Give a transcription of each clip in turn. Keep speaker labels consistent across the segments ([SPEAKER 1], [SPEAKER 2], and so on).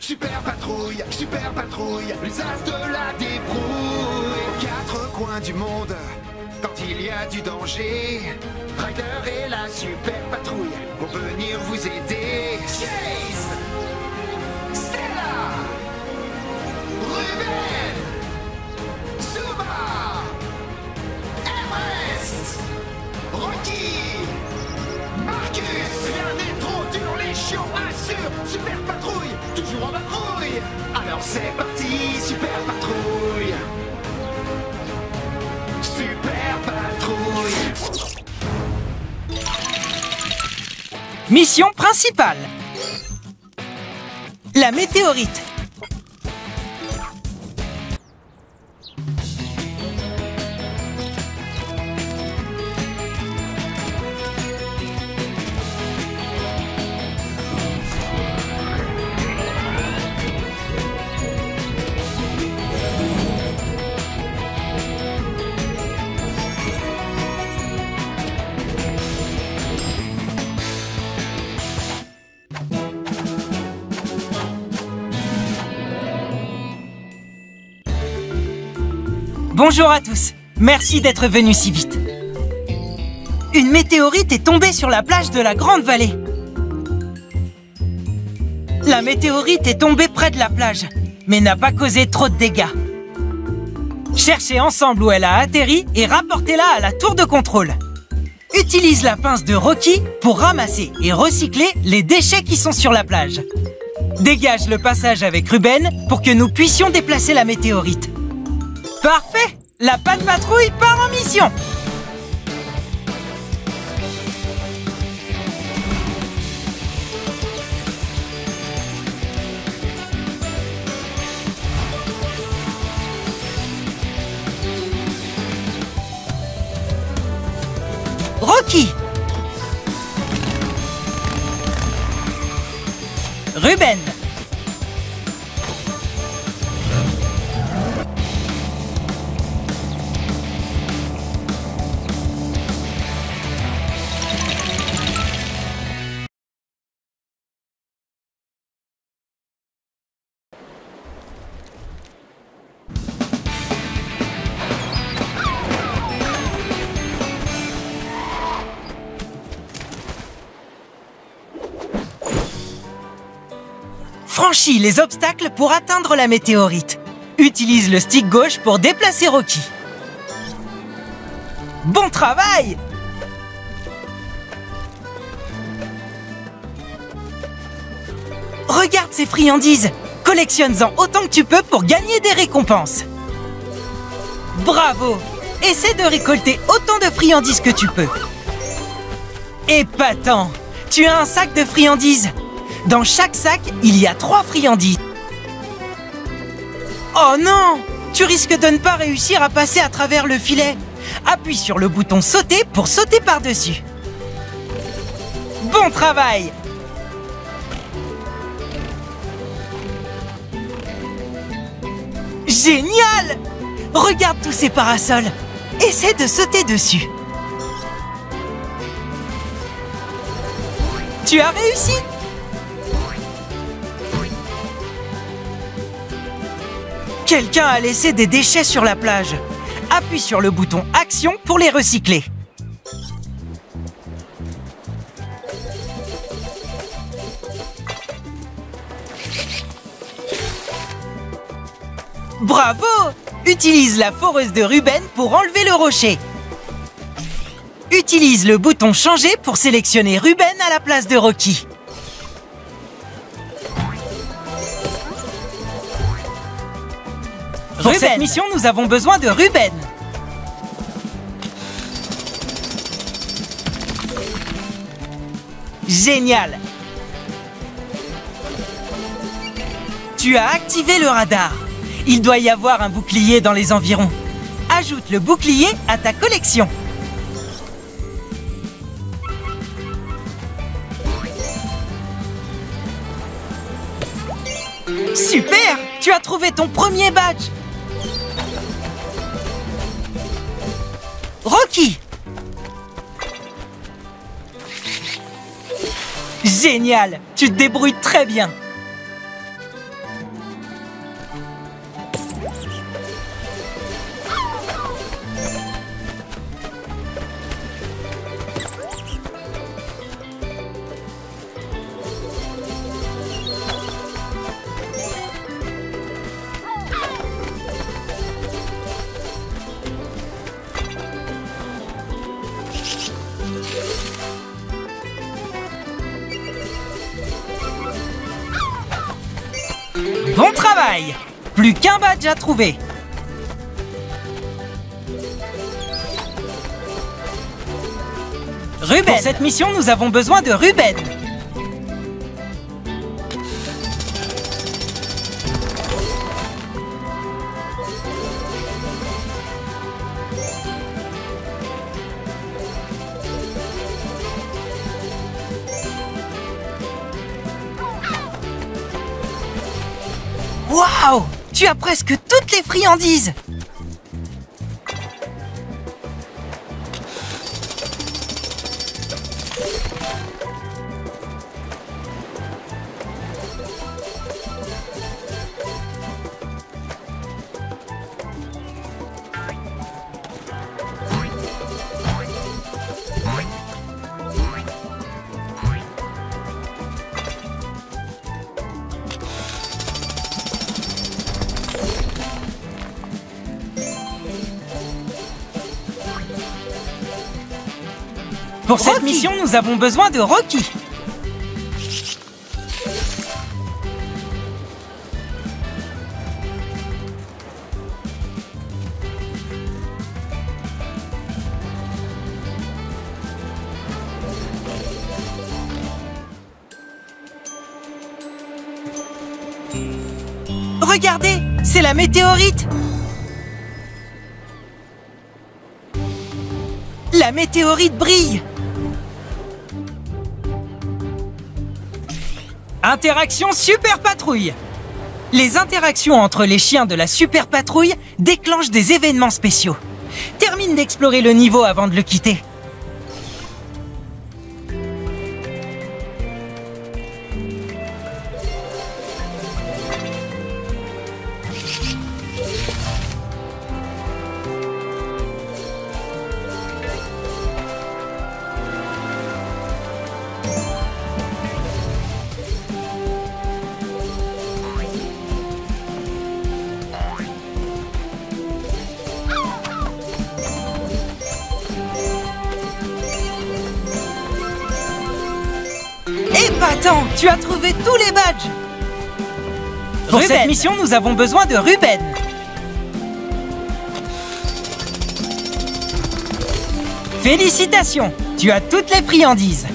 [SPEAKER 1] Super patrouille, super patrouille, les as de la débrouille. Quatre coins du monde, quand il y a du danger, Ryder et la super patrouille vont venir vous aider. Super patrouille, toujours en patrouille. Alors c'est parti, super patrouille. Super patrouille.
[SPEAKER 2] Mission principale. La météorite. Bonjour à tous. Merci d'être venus si vite. Une météorite est tombée sur la plage de la Grande Vallée. La météorite est tombée près de la plage, mais n'a pas causé trop de dégâts. Cherchez ensemble où elle a atterri et rapportez-la à la tour de contrôle. Utilise la pince de Rocky pour ramasser et recycler les déchets qui sont sur la plage. Dégage le passage avec Ruben pour que nous puissions déplacer la météorite. Parfait. La patte patrouille part en mission Franchis les obstacles pour atteindre la météorite. Utilise le stick gauche pour déplacer Rocky. Bon travail! Regarde ces friandises. Collectionne-en autant que tu peux pour gagner des récompenses. Bravo! Essaie de récolter autant de friandises que tu peux. Épatant! Tu as un sac de friandises Dans chaque sac, il y a trois friandises. Oh non! Tu risques de ne pas réussir à passer à travers le filet. Appuie sur le bouton sauter pour sauter par-dessus. Bon travail! Génial! Regarde tous ces parasols. Essaie de sauter dessus. Tu as réussi Quelqu'un a laissé des déchets sur la plage. Appuie sur le bouton Action pour les recycler. Bravo Utilise la foreuse de Ruben pour enlever le rocher. Utilise le bouton Changer pour sélectionner Ruben à la place de Rocky. Pour cette mission, nous avons besoin de Ruben. Génial Tu as activé le radar. Il doit y avoir un bouclier dans les environs. Ajoute le bouclier à ta collection. Super Tu as trouvé ton premier badge Génial. Tu te débrouilles très bien Plus qu'un badge à trouver. Ruben. Pour cette mission, nous avons besoin de Ruben presque toutes les friandises Pour cette mission, nous avons besoin de Rocky. Regardez, c'est la météorite. La météorite brille Interaction Super Patrouille Les interactions entre les chiens de la Super Patrouille déclenchent des événements spéciaux. Termine d'explorer le niveau avant de le quitter. Tu as trouvé tous les badges. Pour cette mission, nous avons besoin de Ruben. Félicitations Tu as toutes les friandises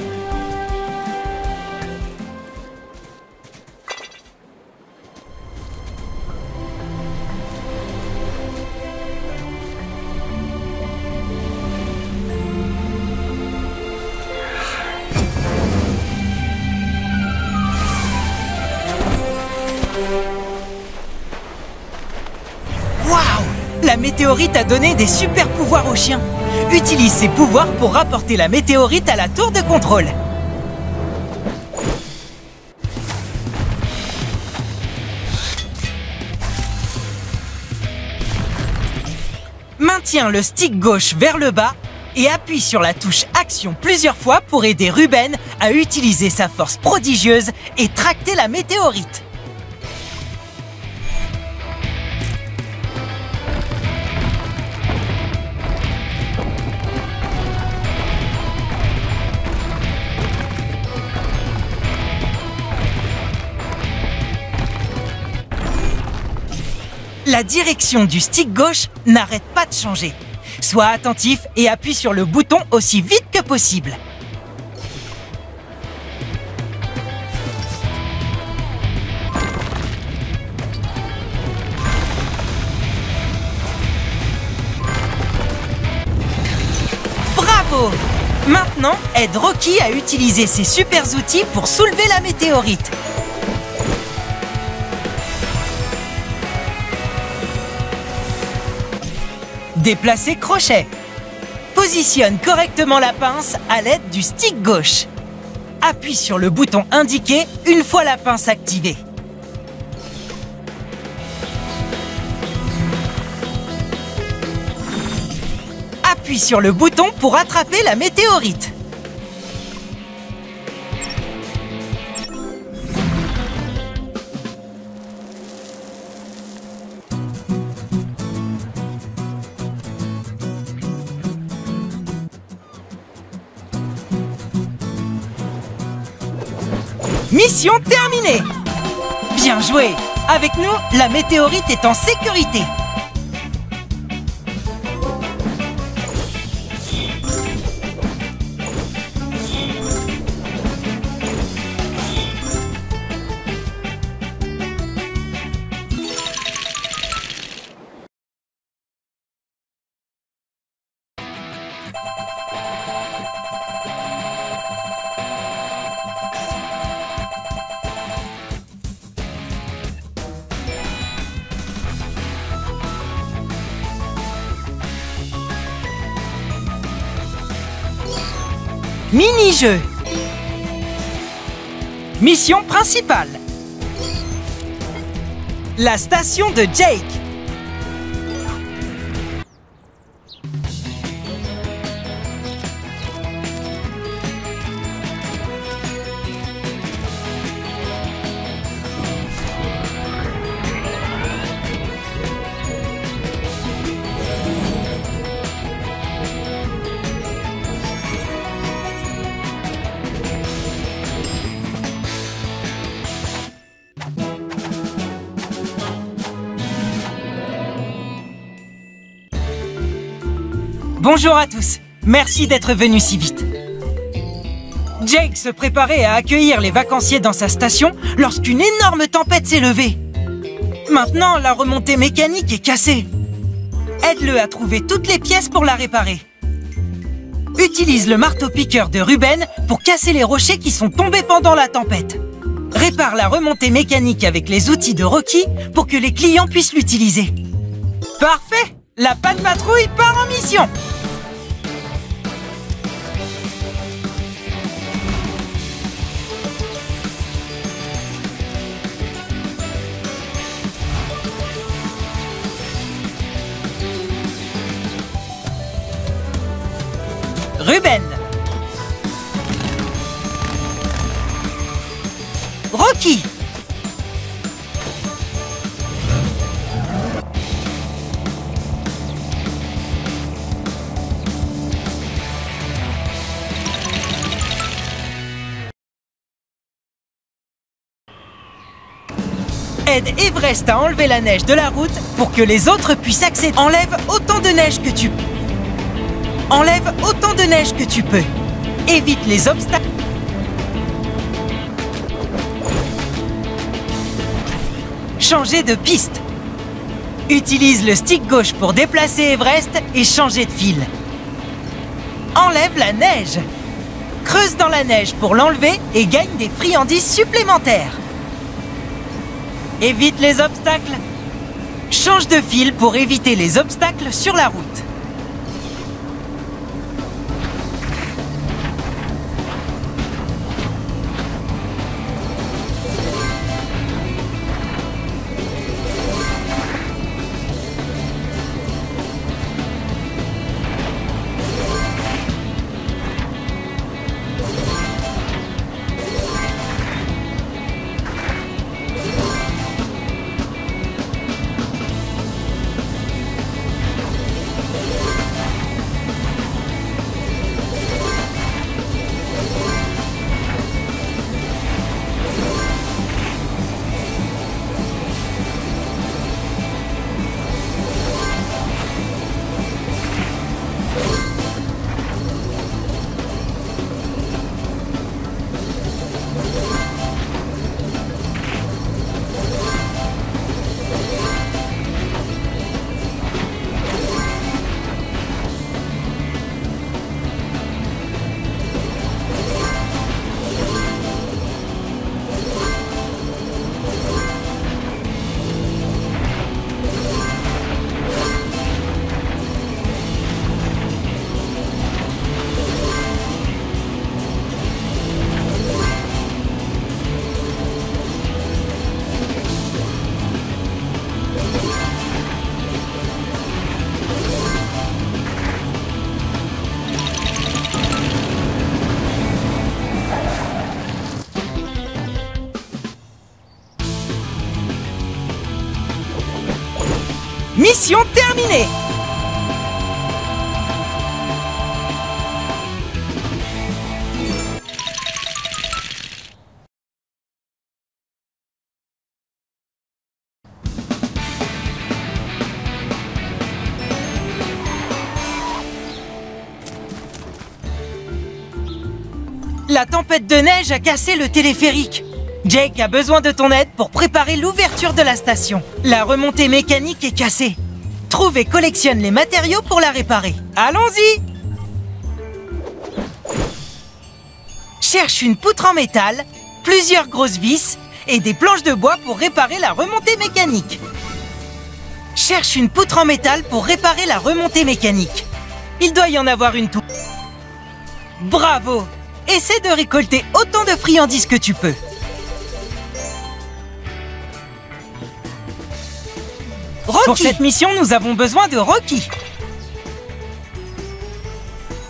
[SPEAKER 2] météorite a donné des super pouvoirs aux chiens. Utilise ces pouvoirs pour rapporter la météorite à la tour de contrôle. Maintiens le stick gauche vers le bas et appuie sur la touche Action plusieurs fois pour aider Ruben à utiliser sa force prodigieuse et tracter la météorite. La direction du stick gauche n'arrête pas de changer. Sois attentif et appuie sur le bouton aussi vite que possible. Bravo Maintenant, aide Rocky à utiliser ses super outils pour soulever la météorite. Déplacer crochet. Positionne correctement la pince à l'aide du stick gauche. Appuie sur le bouton indiqué une fois la pince activée. Appuie sur le bouton pour attraper la météorite. Mission terminée Bien joué Avec nous, la météorite est en sécurité. Mini-jeu. Mission principale. La station de Jake merci d'être venus si vite. Jake se préparait à accueillir les vacanciers dans sa station lorsqu'une énorme tempête s'est levée. Maintenant, la remontée mécanique est cassée. Aide-le à trouver toutes les pièces pour la réparer. Utilise le marteau-piqueur de Ruben pour casser les rochers qui sont tombés pendant la tempête. Répare la remontée mécanique avec les outils de Rocky pour que les clients puissent l'utiliser. Parfait La panne patrouille part en mission Aide Everest à enlever la neige de la route pour que les autres puissent accéder. Enlève autant de neige que tu peux. Enlève autant de neige que tu peux. Évite les obstacles. Changer de piste. Utilise le stick gauche pour déplacer Everest et changer de fil. Enlève la neige. Creuse dans la neige pour l'enlever et gagne des friandises supplémentaires. Évite les obstacles. Change de fil pour éviter les obstacles sur la route. Mission terminée La tempête de neige a cassé le téléphérique. Jake a besoin de ton aide pour préparer l'ouverture de la station. La remontée mécanique est cassée. Trouve et collectionne les matériaux pour la réparer. Allons-y Cherche une poutre en métal, plusieurs grosses vis et des planches de bois pour réparer la remontée mécanique. Cherche une poutre en métal pour réparer la remontée mécanique. Il doit y en avoir une tout. Bravo Essaie de récolter autant de friandises que tu peux. Pour cette mission, nous avons besoin de Rocky.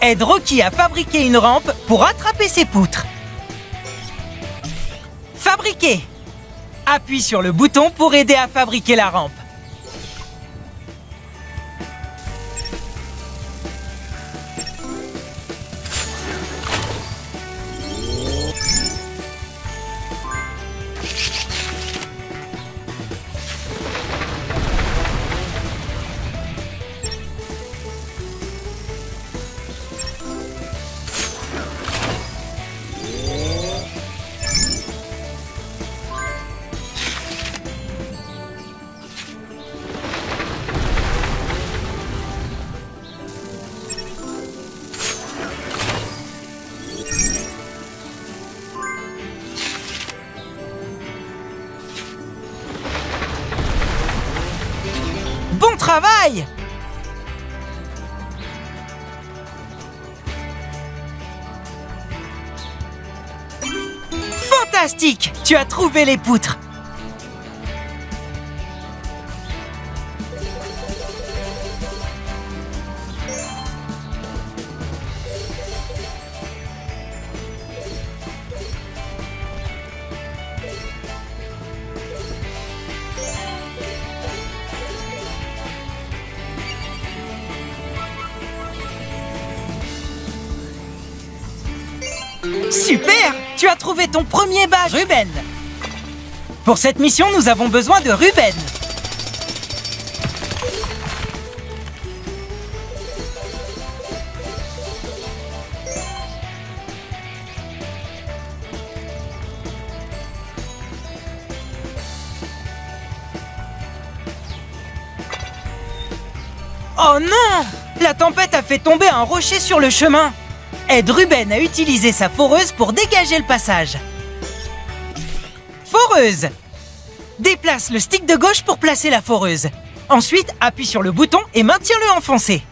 [SPEAKER 2] Aide Rocky à fabriquer une rampe pour attraper ses poutres. Fabriquer. Appuie sur le bouton pour aider à fabriquer la rampe. Fantastique. Tu as trouvé les poutres Super Tu as trouvé ton premier badge Ruben. Pour cette mission, nous avons besoin de Ruben. Oh non La tempête a fait tomber un rocher sur le chemin Aide Ruben à utiliser sa foreuse pour dégager le passage. Foreuse Déplace le stick de gauche pour placer la foreuse. Ensuite, appuie sur le bouton et maintiens-le enfoncé.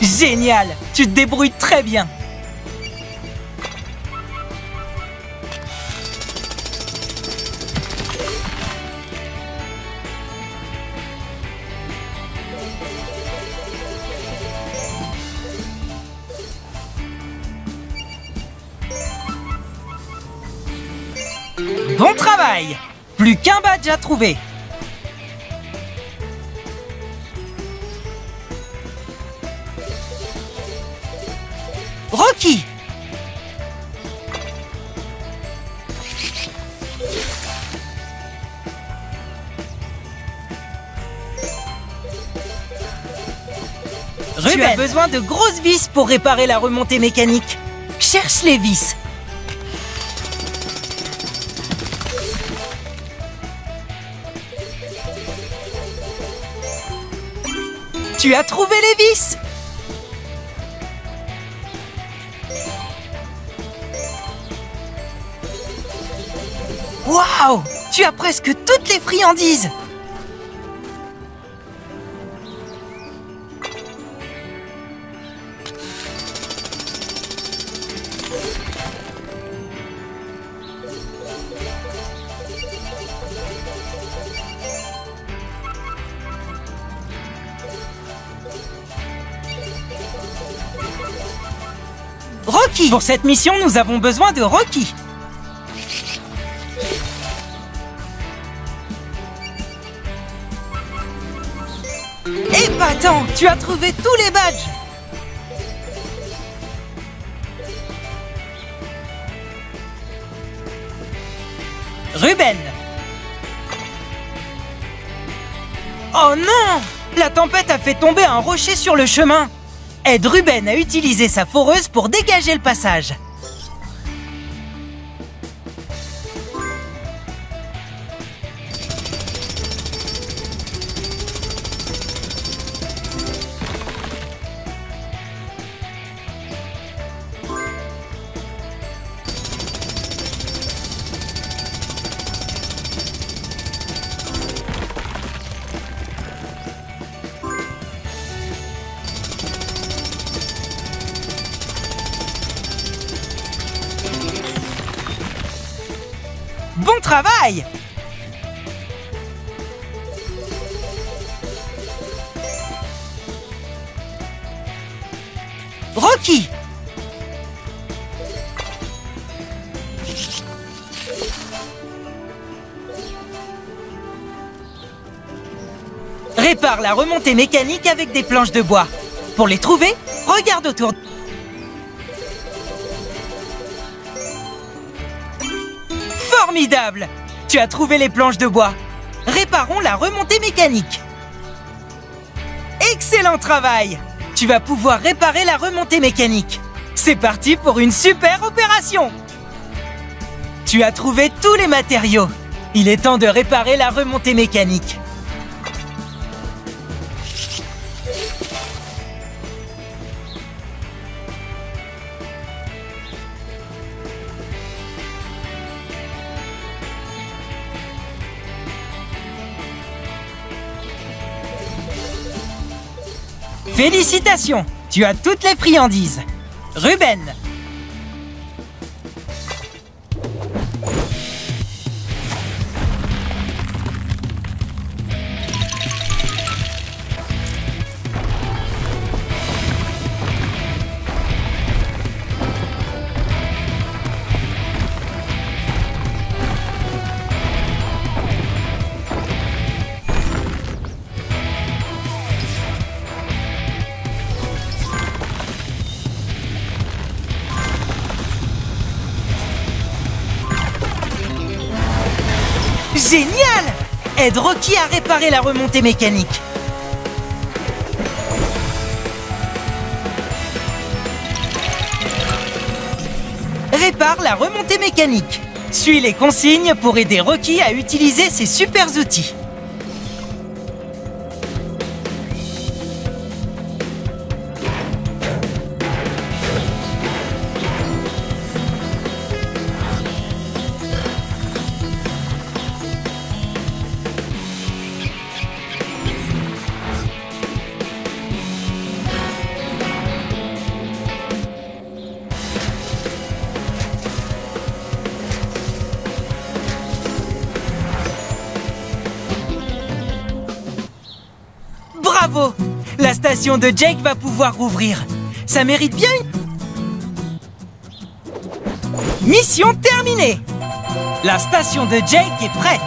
[SPEAKER 2] Génial. Tu te débrouilles très bien qu'un badge à trouver Rocky Tu as besoin de grosses vis pour réparer la remontée mécanique. Cherche les vis. Tu as trouvé les vis. Waouh Tu as presque toutes les friandises Pour cette mission, nous avons besoin de Rocky. Épatant Tu as trouvé tous les badges. Ruben. Oh non La tempête a fait tomber un rocher sur le chemin Aide Ruben à utiliser sa foreuse pour dégager le passage remontée mécanique avec des planches de bois. Pour les trouver, regarde autour. Formidable Tu as trouvé les planches de bois. Réparons la remontée mécanique. Excellent travail Tu vas pouvoir réparer la remontée mécanique. C'est parti pour une super opération Tu as trouvé tous les matériaux. Il est temps de réparer la remontée mécanique. Félicitations Tu as toutes les friandises. Ruben Génial Aide Rocky à réparer la remontée mécanique. Répare la remontée mécanique. Suis les consignes pour aider Rocky à utiliser ses super outils. Station de Jake va pouvoir rouvrir. Ça mérite bien. Mission terminée La station de Jake est prête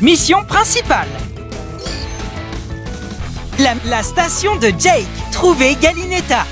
[SPEAKER 2] Mission principale la, la station de Jake, trouver Galinetta.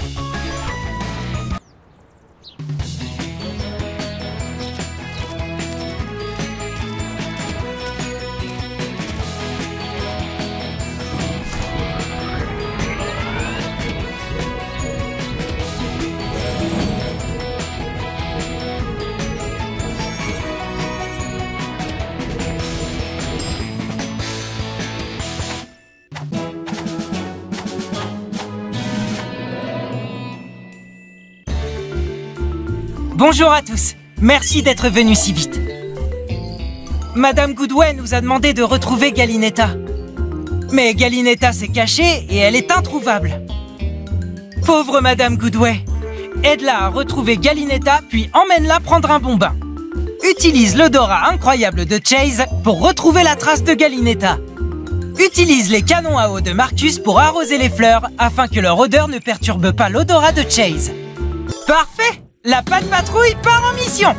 [SPEAKER 2] Bonjour à tous. Merci d'être venus si vite. Madame Goodway nous a demandé de retrouver Galinetta. Mais Galinetta s'est cachée et elle est introuvable. Pauvre Madame Goodway. Aide-la à retrouver Galinetta, puis emmène-la prendre un bon bain. Utilise l'odorat incroyable de Chase pour retrouver la trace de Galinetta. Utilise les canons à eau de Marcus pour arroser les fleurs afin que leur odeur ne perturbe pas l'odorat de Chase. Parfait La patte patrouille part en mission.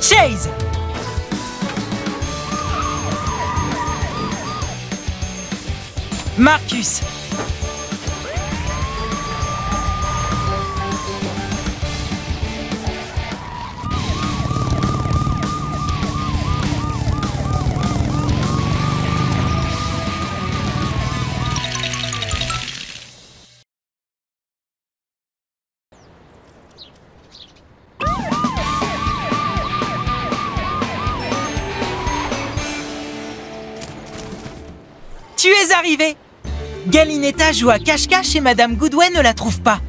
[SPEAKER 2] Chase. Marcus Galinetta joue à cache-cache et Madame Goodway ne la trouve pas.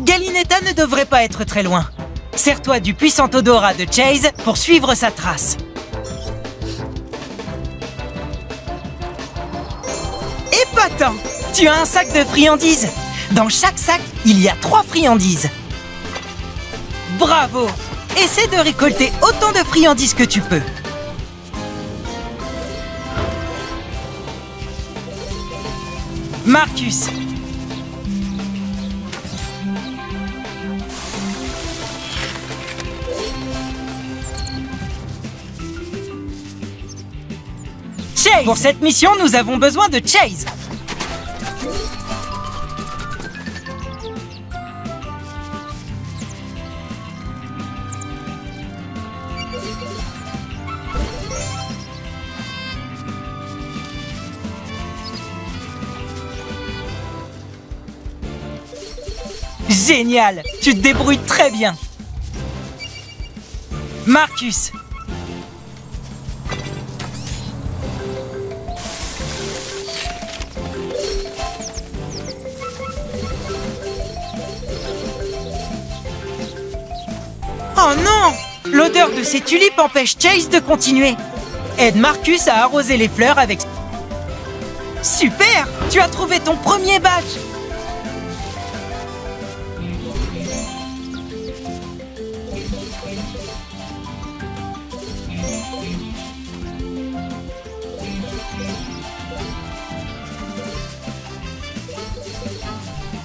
[SPEAKER 2] Galinetta ne devrait pas être très loin. Sers-toi du puissant odorat de Chase pour suivre sa trace. Épatant Tu as un sac de friandises Dans chaque sac, il y a trois friandises. Bravo Essaie de récolter autant de friandises que tu peux. Marcus. Chase Pour cette mission, nous avons besoin de Chase. Tu te débrouilles très bien. Marcus. Oh non! L'odeur de ces tulipes empêche Chase de continuer. Aide Marcus à arroser les fleurs avec... Super! Tu as trouvé ton premier badge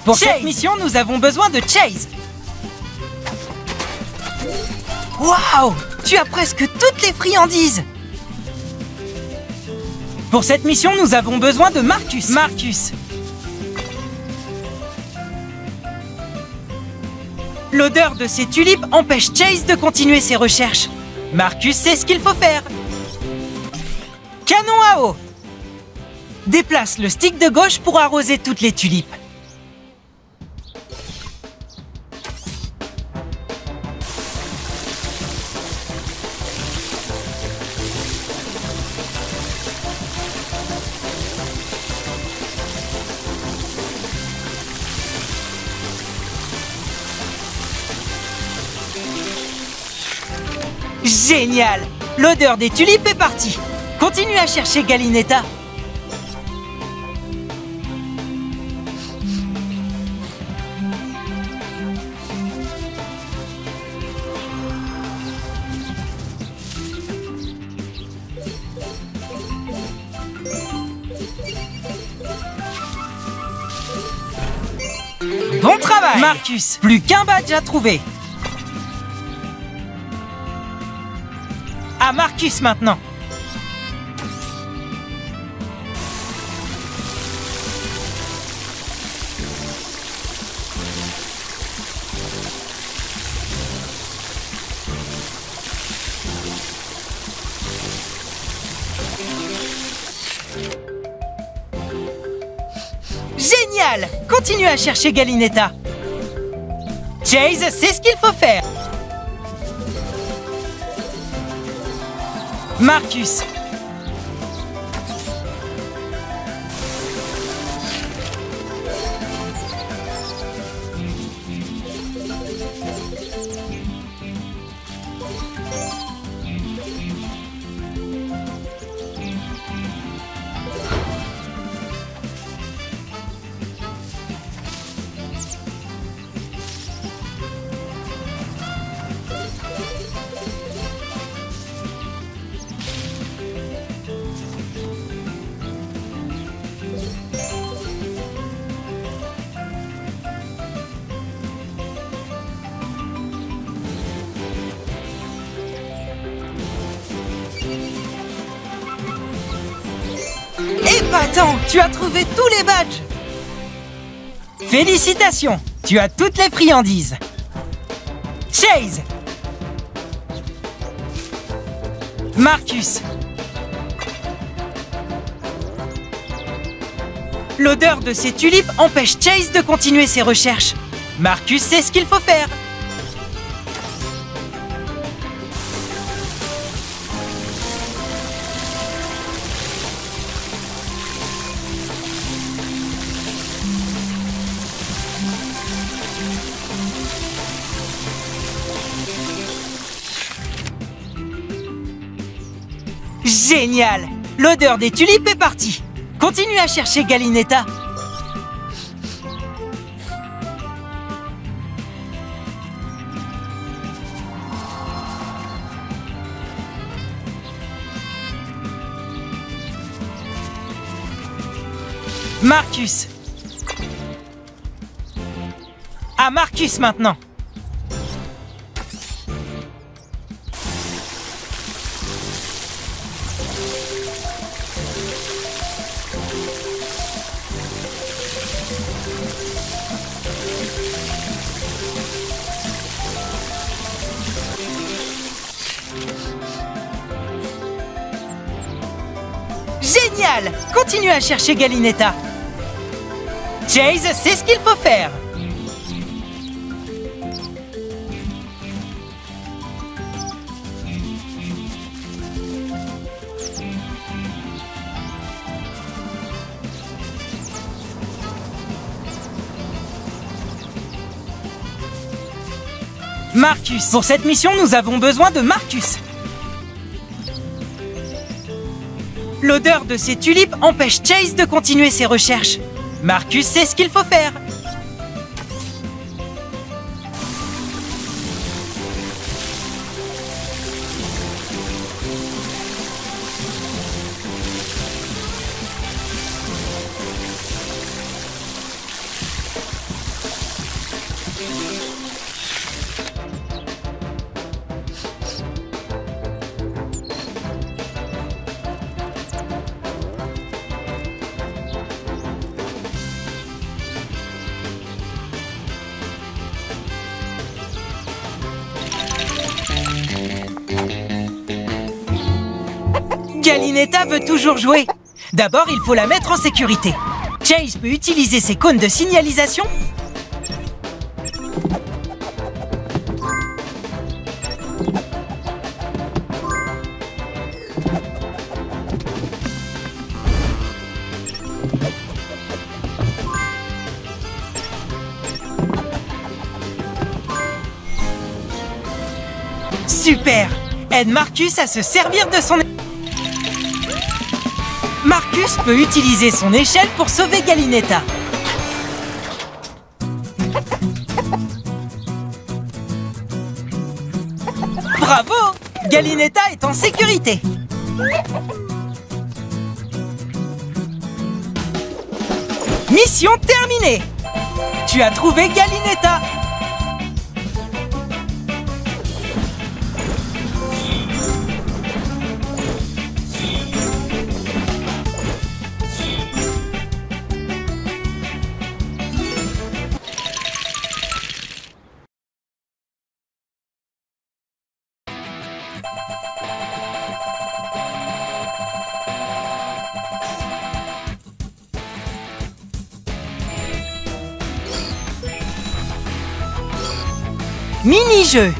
[SPEAKER 2] Pour cette mission, nous avons besoin de Chase. Waouh Tu as presque toutes les friandises Pour cette mission, nous avons besoin de Marcus. Marcus L'odeur de ces tulipes empêche Chase de continuer ses recherches. Marcus sait ce qu'il faut faire. Canon à eau Déplace le stick de gauche pour arroser toutes les tulipes. Génial. L'odeur des tulipes est partie. Continue à chercher Galinetta. Bon travail. Marcus, plus qu'un badge à trouver À Marcus maintenant Génial Continue à chercher Galinetta. Chase c'est ce qu'il faut faire. Marcus. Tu as trouvé tous les badges Félicitations Tu as toutes les friandises Chase Marcus L'odeur de ces tulipes empêche Chase de continuer ses recherches. Marcus sait ce qu'il faut faire. Génial. L'odeur des tulipes est partie. Continue à chercher Galinetta. Marcus. À Marcus maintenant À chercher Galinetta. Chase c'est ce qu'il faut faire. Marcus Pour cette mission, nous avons besoin de Marcus L'odeur de ces tulipes empêche Chase de continuer ses recherches. Marcus sait ce qu'il faut faire. Jouer. D'abord, il faut la mettre en sécurité. Chase peut utiliser ses cônes de signalisation Super Aide Marcus à se servir de son... Marcus peut utiliser son échelle pour sauver Galinetta. Bravo! Galinetta est en sécurité. Mission terminée. Tu as trouvé Galinetta Mini-jeu